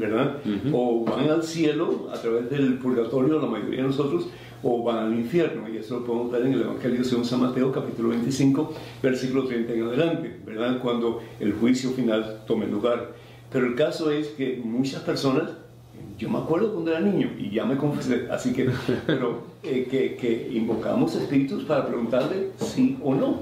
¿verdad? O van al cielo a través del purgatorio, la mayoría de nosotros, o van al infierno. Y eso lo podemos ver en el Evangelio según San Mateo, capítulo 25, versículo 30 en adelante, ¿verdad? Cuando el juicio final tome lugar. Pero el caso es que muchas personas, yo me acuerdo cuando era niño, y ya me confesé, así que, pero eh, que, que invocamos espíritus para preguntarle sí o no.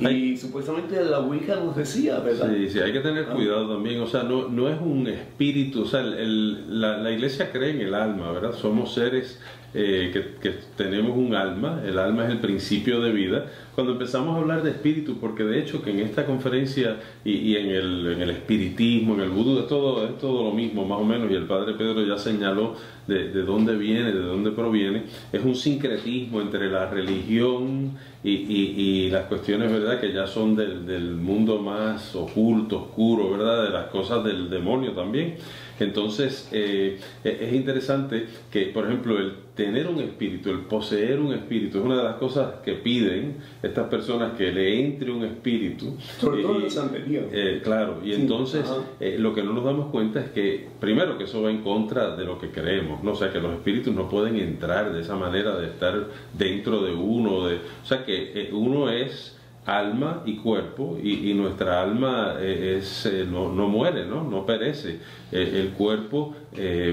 Y supuestamente la Ouija nos decía, ¿verdad? Sí, sí, hay que tener ah. cuidado también. O sea, no, no es un espíritu. O sea, el, la, la, iglesia cree en el alma, ¿verdad? Somos seres eh, que, que, tenemos un alma, el alma es el principio de vida. Cuando empezamos a hablar de espíritu, porque de hecho que en esta conferencia y, y en, el, en, el, espiritismo, en el vudú, es todo, es todo lo mismo más o menos, y el padre Pedro ya señaló de, de dónde viene, de dónde proviene, es un sincretismo entre la religión y, y, y las cuestiones, ¿verdad?, que ya son del, del mundo más oculto, oscuro, ¿verdad?, de las cosas del demonio también. Entonces, eh, es interesante que, por ejemplo, el tener un espíritu, el poseer un espíritu, es una de las cosas que piden estas personas que le entre un espíritu. Sobre todo en santería. Eh, claro, y sí, entonces eh, lo que no nos damos cuenta es que, primero, que eso va en contra de lo que creemos, ¿no? O sea, que los espíritus no pueden entrar de esa manera de estar dentro de uno, de, o sea, que uno es alma y cuerpo y, y nuestra alma eh, es, eh, no, no, muere, ¿no? no perece. Eh, el cuerpo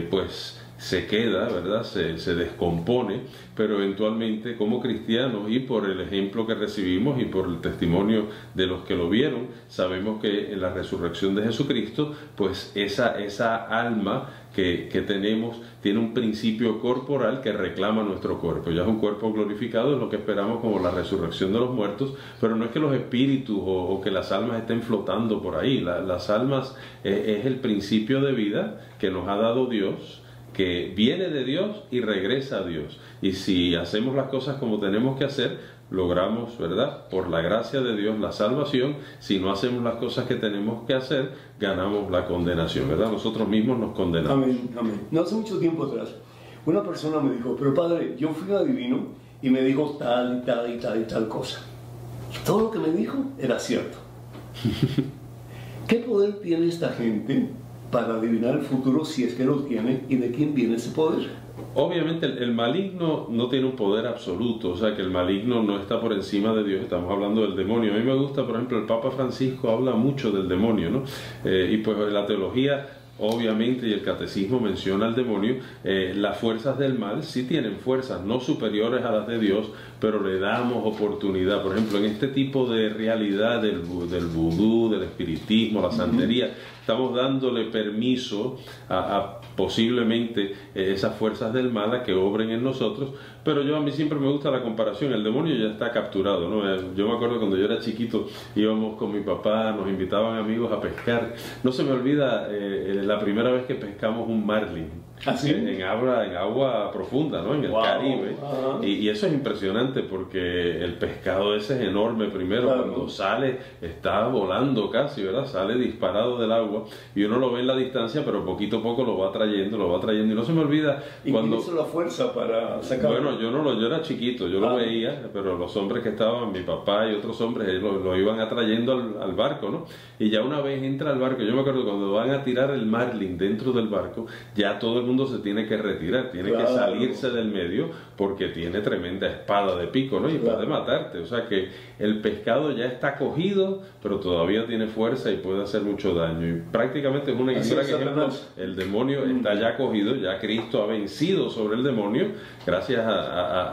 pues se queda, ¿verdad? Se, se, descompone, pero eventualmente como cristianos y por el ejemplo que recibimos y por el testimonio de los que lo vieron, sabemos que en la resurrección de Jesucristo, pues esa, esa alma que, que tenemos tiene un principio corporal que reclama nuestro cuerpo. Ya es un cuerpo glorificado, es lo que esperamos como la resurrección de los muertos, pero no es que los espíritus o, que las almas estén flotando por ahí. La, las almas eh, es el principio de vida que nos ha dado Dios que viene de Dios y regresa a Dios. Y si hacemos las cosas como tenemos que hacer, logramos, ¿verdad? Por la gracia de Dios la salvación. Si no hacemos las cosas que tenemos que hacer, ganamos la condenación, ¿verdad? Nosotros mismos nos condenamos. Amén, amén. No hace mucho tiempo atrás, una persona me dijo, pero padre, yo fui a adivino y me dijo tal y tal y tal y tal cosa. Y todo lo que me dijo era cierto. ¿Qué poder tiene esta gente para adivinar el futuro si es que lo tiene y de quién viene ese poder. Obviamente el, maligno no tiene un poder absoluto, o sea que el maligno no está por encima de Dios, estamos hablando del demonio. A mí me gusta, por ejemplo, el Papa Francisco habla mucho del demonio, ¿no? Eh, y pues la teología obviamente, y el catecismo menciona al demonio, eh, las fuerzas del mal sí tienen fuerzas no superiores a las de Dios, pero le damos oportunidad. Por ejemplo, en este tipo de realidad del, del vudú, del espiritismo, la santería, estamos dándole permiso a, a posiblemente eh, esas fuerzas del mal a que obren en nosotros, pero yo a mí siempre me gusta la comparación, el demonio ya está capturado, ¿no? Eh, yo me acuerdo cuando yo era chiquito, íbamos con mi papá, nos invitaban amigos a pescar, no se me olvida eh, la primera vez que pescamos un marlin, ¿Así? en, en, agua, en agua profunda, ¿no? En el Wow. Caribe. Y, y eso es impresionante porque el pescado ese es enorme primero, Claro. cuando sale está volando casi, ¿verdad? Sale disparado del agua y uno lo ve en la distancia, pero poquito a poco lo va trayendo, lo va trayendo. Y no se me olvida ¿Y cuando... la fuerza para sacarlo? Bueno, yo no lo, yo era chiquito, yo lo Ah. veía, pero los hombres que estaban, mi papá y otros hombres, ellos lo, lo iban atrayendo al, al barco, ¿no? Y ya una vez entra al barco, yo me acuerdo cuando van a tirar el marlin dentro del barco, ya todo el mundo se tiene que retirar, tiene Claro. que salirse del medio porque tiene tremenda espada de pico, ¿no? Y puede matarte, o sea que el pescado ya está cogido, pero todavía tiene fuerza y puede hacer mucho daño. Y prácticamente es una gran es ejemplo, el demonio está ya cogido, ya Cristo ha vencido sobre el demonio gracias a,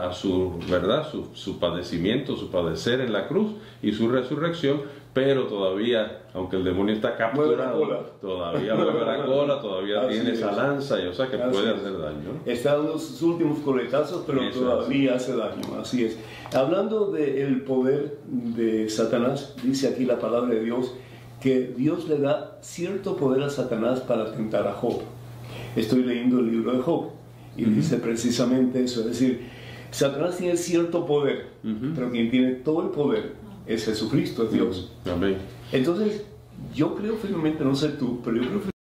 a- a su verdad, su, su padecimiento, su padecer en la cruz y su resurrección, pero todavía, aunque el demonio está capturado, todavía mueve la cola, todavía Así tiene es. esa lanza, y, o sea que Así puede es. hacer daño. Está dando sus últimos coletazos, pero Eso todavía hace daño, así es. Hablando del poder de Satanás, dice aquí la palabra de Dios que Dios le da cierto poder a Satanás para tentar a Job. Estoy leyendo el libro de Job y dice precisamente eso, es decir, Satanás tiene cierto poder, Ujú. pero quien tiene todo el poder es Jesucristo, es Dios. Amén. Entonces, yo creo firmemente, no sé tú, pero yo creo